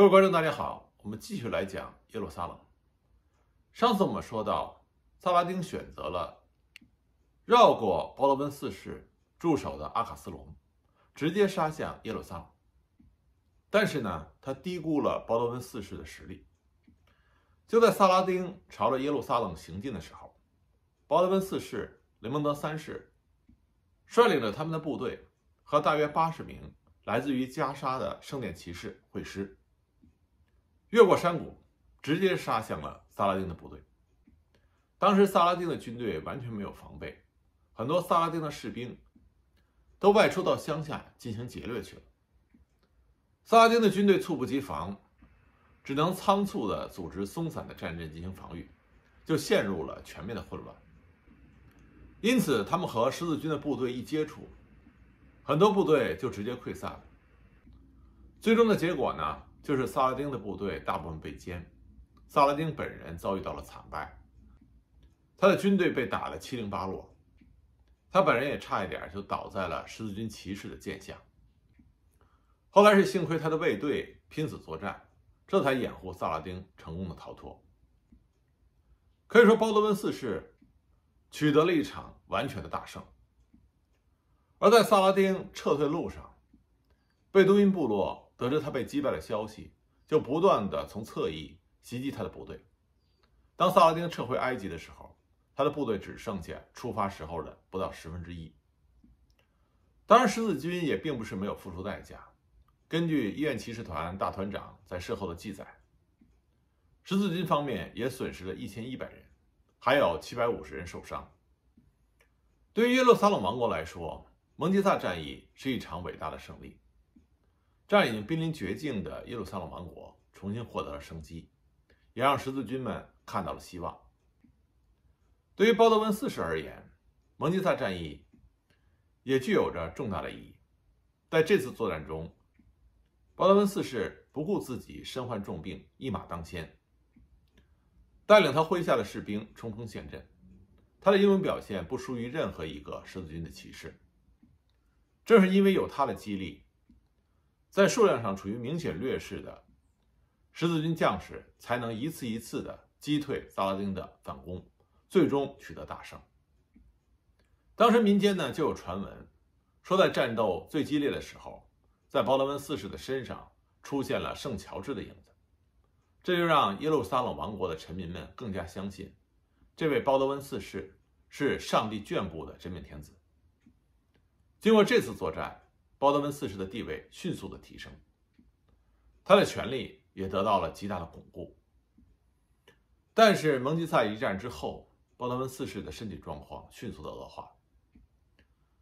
各位观众，大家好，我们继续来讲耶路撒冷。上次我们说到，萨拉丁选择了绕过鲍德温四世驻守的阿卡斯隆，直接杀向耶路撒冷。但是呢，他低估了鲍德温四世的实力。就在萨拉丁朝着耶路撒冷行进的时候，鲍德温四世、雷蒙德三世率领着他们的部队和大约八十名来自于加沙的圣殿骑士会师。越过山谷，直接杀向了萨拉丁的部队。当时萨拉丁的军队完全没有防备，很多萨拉丁的士兵都外出到乡下进行劫掠去了。萨拉丁的军队猝不及防，只能仓促地组织松散的战阵进行防御，就陷入了全面的混乱。因此，他们和十字军的部队一接触，很多部队就直接溃散了。最终的结果呢？就是萨拉丁的部队大部分被歼，萨拉丁本人遭遇到了惨败，他的军队被打得七零八落，他本人也差一点就倒在了十字军骑士的剑下。后来是幸亏他的卫队拼死作战，这才掩护萨拉丁成功的逃脱。可以说，包德温四世取得了一场完全的大胜。而在萨拉丁撤退路上，贝都因部落。得知他被击败的消息，就不断的从侧翼袭击他的部队。当萨拉丁撤回埃及的时候，他的部队只剩下出发时候的不到十分之一。当然，十字军也并不是没有付出代价。根据医院骑士团大团长在事后的记载，十字军方面也损失了一千一百人，还有七百五十人受伤。对于耶路撒冷王国来说，蒙吉萨战役是一场伟大的胜利。这已经濒临绝境的耶路撒冷王国重新获得了生机，也让十字军们看到了希望。对于鲍德温四世而言，蒙吉萨战役也具有着重大的意义。在这次作战中，鲍德温四世不顾自己身患重病，一马当先，带领他麾下的士兵冲锋陷阵。他的英勇表现不输于任何一个十字军的骑士。正是因为有他的激励。在数量上处于明显劣势的十字军将士，才能一次一次地击退萨拉丁的反攻，最终取得大胜。当时民间呢就有传闻，说在战斗最激烈的时候，在鲍德温四世的身上出现了圣乔治的影子，这就让耶路撒冷王国的臣民们更加相信，这位鲍德温四世是上帝眷顾的真命天子。经过这次作战。鲍德温四世的地位迅速的提升，他的权力也得到了极大的巩固。但是蒙吉萨一战之后，鲍德温四世的身体状况迅速的恶化。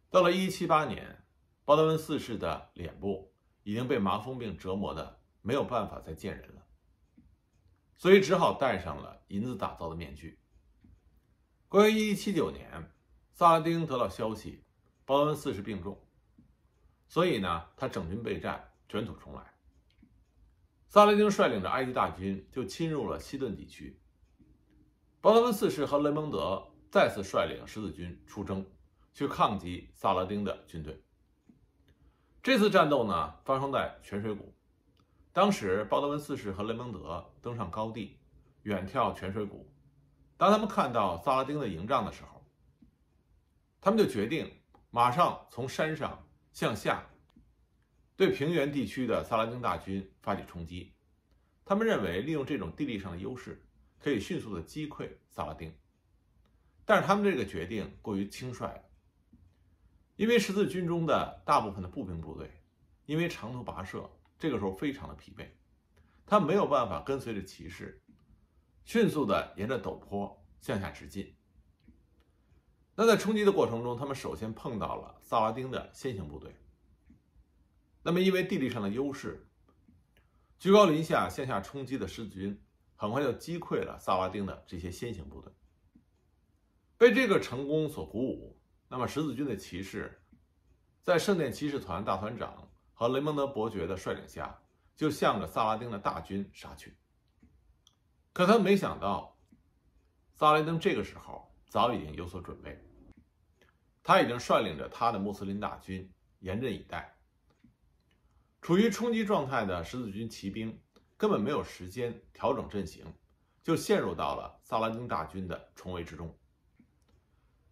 到了178年，鲍德温四世的脸部已经被麻风病折磨的没有办法再见人了，所以只好戴上了银子打造的面具。关于1179年，萨拉丁得到消息，鲍德温四世病重。所以呢，他整军备战，卷土重来。萨拉丁率领着埃及大军就侵入了西顿地区。鲍德温四世和雷蒙德再次率领十字军出征，去抗击萨拉丁的军队。这次战斗呢，发生在泉水谷。当时，鲍德温四世和雷蒙德登上高地，远眺泉水谷。当他们看到萨拉丁的营帐的时候，他们就决定马上从山上。向下，对平原地区的萨拉丁大军发起冲击。他们认为利用这种地利上的优势，可以迅速的击溃萨拉丁。但是他们这个决定过于轻率了，因为十字军中的大部分的步兵部队，因为长途跋涉，这个时候非常的疲惫，他没有办法跟随着骑士，迅速的沿着陡坡向下直进。那在冲击的过程中，他们首先碰到了萨拉丁的先行部队。那么，因为地理上的优势，居高临下向下冲击的十字军很快就击溃了萨拉丁的这些先行部队。被这个成功所鼓舞，那么十字军的骑士在圣殿骑士团大团长和雷蒙德伯爵的率领下，就向着萨拉丁的大军杀去。可他没想到，萨拉丁这个时候早已经有所准备。他已经率领着他的穆斯林大军严阵以待。处于冲击状态的十字军骑兵根本没有时间调整阵型，就陷入到了萨拉丁大军的重围之中。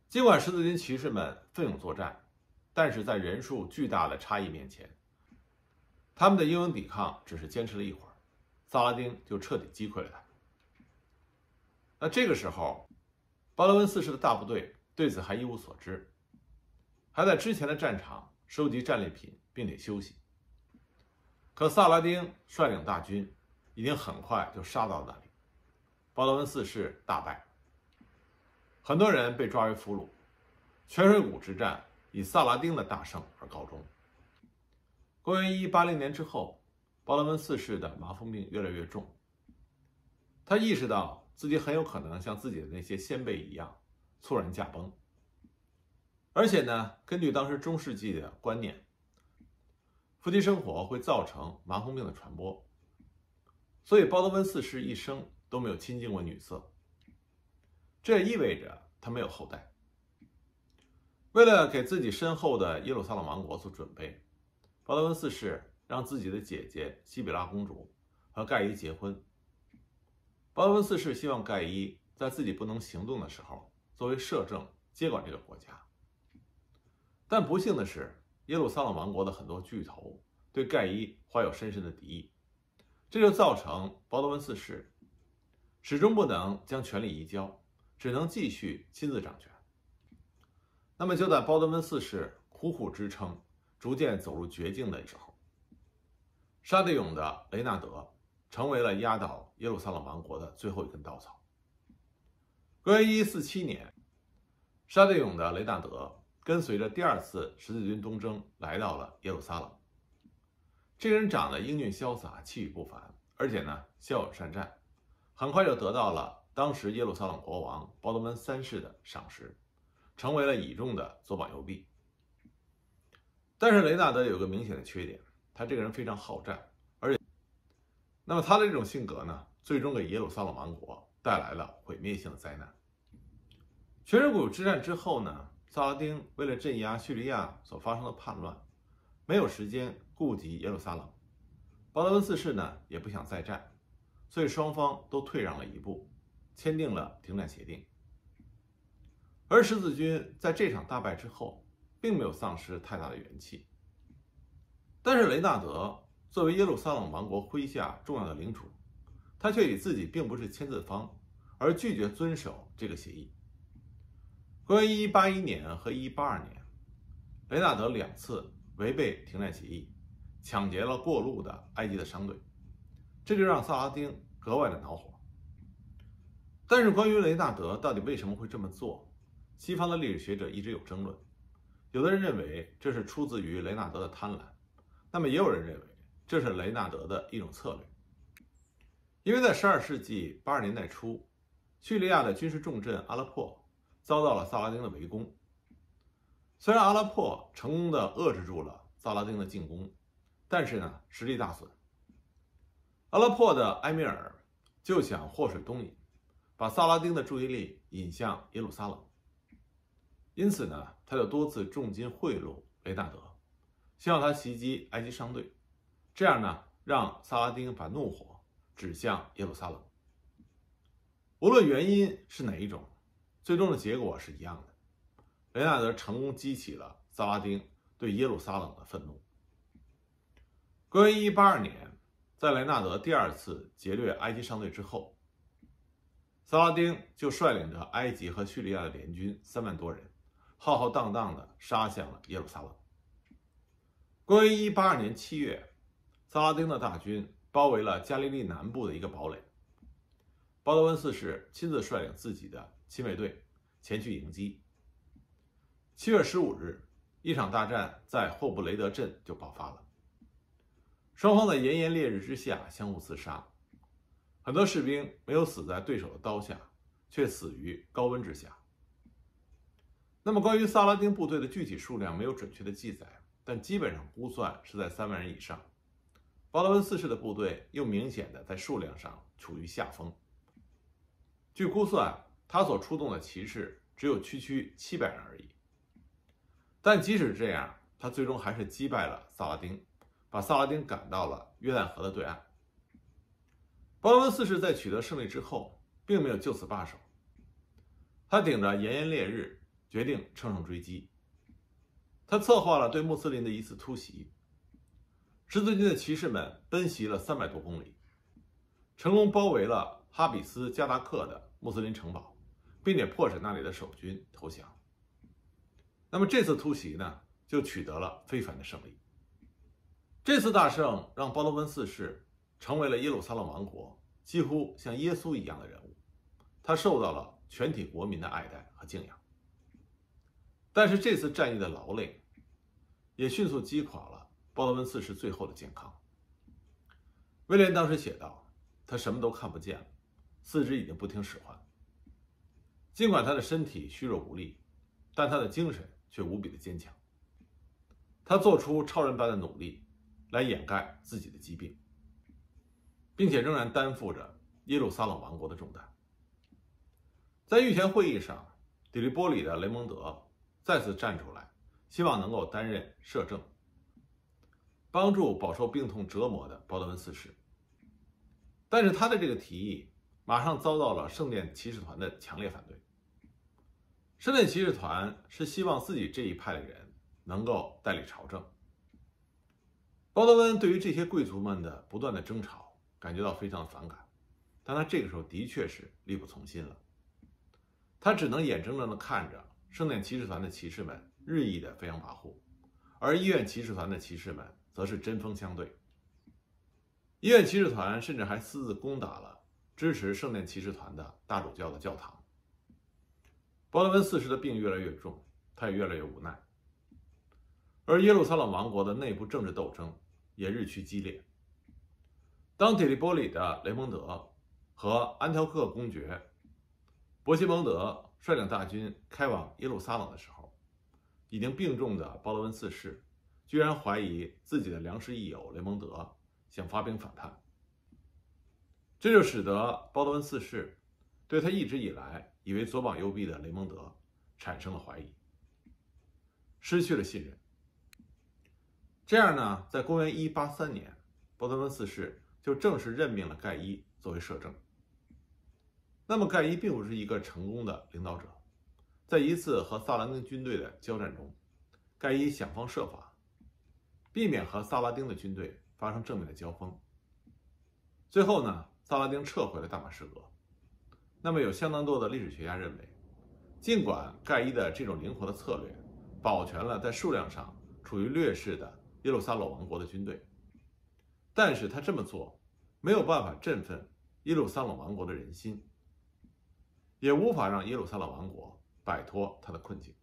尽管十字军骑士们奋勇作战，但是在人数巨大的差异面前，他们的英勇抵抗只是坚持了一会儿，萨拉丁就彻底击溃了他。那这个时候，巴勒温四世的大部队对此还一无所知，还在之前的战场收集战利品，并且休息。可萨拉丁率领大军已经很快就杀到了那里，巴勒温四世大败，很多人被抓为俘虏。泉水谷之战以萨拉丁的大胜而告终。公元一一八零年之后，巴勒温四世的麻风病越来越重，他意识到。自己很有可能像自己的那些先辈一样，猝然驾崩。而且呢，根据当时中世纪的观念，夫妻生活会造成麻风病的传播，所以鲍德温四世一生都没有亲近过女色。这也意味着他没有后代。为了给自己身后的耶路撒冷王国做准备，鲍德温四世让自己的姐姐西比拉公主和盖伊结婚。鲍德温四世希望盖伊在自己不能行动的时候，作为摄政接管这个国家。但不幸的是，耶路撒冷王国的很多巨头对盖伊怀有深深的敌意，这就造成鲍德温四世始终不能将权力移交，只能继续亲自掌权。那么就在鲍德温四世苦苦支撑、逐渐走入绝境的时候，沙德勇的雷纳德。成为了压倒耶路撒冷王国的最后一根稻草。公元一四七年，沙德勇的雷纳德跟随着第二次十字军东征来到了耶路撒冷。这个人长得英俊潇洒，气宇不凡，而且呢骁勇善战，很快就得到了当时耶路撒冷国王包德门三世的赏识，成为了倚重的左膀右臂。但是雷纳德有个明显的缺点，他这个人非常好战。而且那么他的这种性格呢，最终给耶路撒冷王国带来了毁灭性的灾难。全人谷之战之后呢，萨拉丁为了镇压叙利亚所发生的叛乱，没有时间顾及耶路撒冷。巴德温四世呢也不想再战，所以双方都退让了一步，签订了停战协定。而十字军在这场大败之后，并没有丧失太大的元气，但是雷纳德。作为耶路撒冷王国麾下重要的领主，他却以自己并不是签字方而拒绝遵守这个协议。公元一八一年和一八二年，雷纳德两次违背停战协议，抢劫了过路的埃及的商队，这就让萨拉丁格外的恼火。但是，关于雷纳德到底为什么会这么做，西方的历史学者一直有争论。有的人认为这是出自于雷纳德的贪婪，那么也有人认为。这是雷纳德的一种策略，因为在十二世纪八十年代初，叙利亚的军事重镇阿勒颇遭到了萨拉丁的围攻。虽然阿拉破成功的遏制住了萨拉丁的进攻，但是呢，实力大损。阿拉破的埃米尔就想祸水东引，把萨拉丁的注意力引向耶路撒冷，因此呢，他就多次重金贿赂雷纳德，希望他袭击埃及商队。这样呢，让萨拉丁把怒火指向耶路撒冷。无论原因是哪一种，最终的结果是一样的。雷纳德成功激起了萨拉丁对耶路撒冷的愤怒。公元一八二年，在雷纳德第二次劫掠埃及商队之后，萨拉丁就率领着埃及和叙利亚的联军三万多人，浩浩荡荡地杀向了耶路撒冷。公元一八二年七月。萨拉丁的大军包围了加利利南部的一个堡垒，鲍德温四世亲自率领自己的亲卫队前去迎击。七月十五日，一场大战在霍布雷德镇就爆发了，双方在炎炎烈日之下相互厮杀，很多士兵没有死在对手的刀下，却死于高温之下。那么，关于萨拉丁部队的具体数量没有准确的记载，但基本上估算是在三万人以上。巴勒温四世的部队又明显的在数量上处于下风。据估算，他所出动的骑士只有区区七百人而已。但即使这样，他最终还是击败了萨拉丁，把萨拉丁赶到了约旦河的对岸。鲍罗四世在取得胜利之后，并没有就此罢手，他顶着炎炎烈日，决定乘胜追击。他策划了对穆斯林的一次突袭。十字军的骑士们奔袭了三百多公里，成功包围了哈比斯加达克的穆斯林城堡，并且迫使那里的守军投降。那么这次突袭呢，就取得了非凡的胜利。这次大胜让包罗温四世成为了耶路撒冷王国几乎像耶稣一样的人物，他受到了全体国民的爱戴和敬仰。但是这次战役的劳累，也迅速击垮了。鲍德温四世最后的健康。威廉当时写道：“他什么都看不见了，四肢已经不听使唤。尽管他的身体虚弱无力，但他的精神却无比的坚强。他做出超人般的努力，来掩盖自己的疾病，并且仍然担负着耶路撒冷王国的重担。”在御前会议上，底利波里的雷蒙德再次站出来，希望能够担任摄政。帮助饱受病痛折磨的鲍德温四世，但是他的这个提议马上遭到了圣殿骑士团的强烈反对。圣殿骑士团是希望自己这一派的人能够代理朝政。鲍德温对于这些贵族们的不断的争吵感觉到非常的反感，但他这个时候的确是力不从心了。他只能眼睁睁地看着圣殿骑士团的骑士们日益的飞扬跋扈，而医院骑士团的骑士们。则是针锋相对。医院骑士团甚至还私自攻打了支持圣殿骑士团的大主教的教堂。鲍德温四世的病越来越重，他也越来越无奈。而耶路撒冷王国的内部政治斗争也日趋激烈。当铁利波里的雷蒙德和安条克公爵伯西蒙德率领大军开往耶路撒冷的时候，已经病重的鲍德温四世。居然怀疑自己的良师益友雷蒙德想发兵反叛，这就使得鲍德温四世对他一直以来以为左膀右臂的雷蒙德产生了怀疑，失去了信任。这样呢，在公元一八三年，鲍德温四世就正式任命了盖伊作为摄政。那么，盖伊并不是一个成功的领导者，在一次和萨拉丁军队的交战中，盖伊想方设法。避免和萨拉丁的军队发生正面的交锋。最后呢，萨拉丁撤回了大马士革。那么，有相当多的历史学家认为，尽管盖伊的这种灵活的策略保全了在数量上处于劣势的耶路撒冷王国的军队，但是他这么做没有办法振奋耶路撒冷王国的人心，也无法让耶路撒冷王国摆脱他的困境。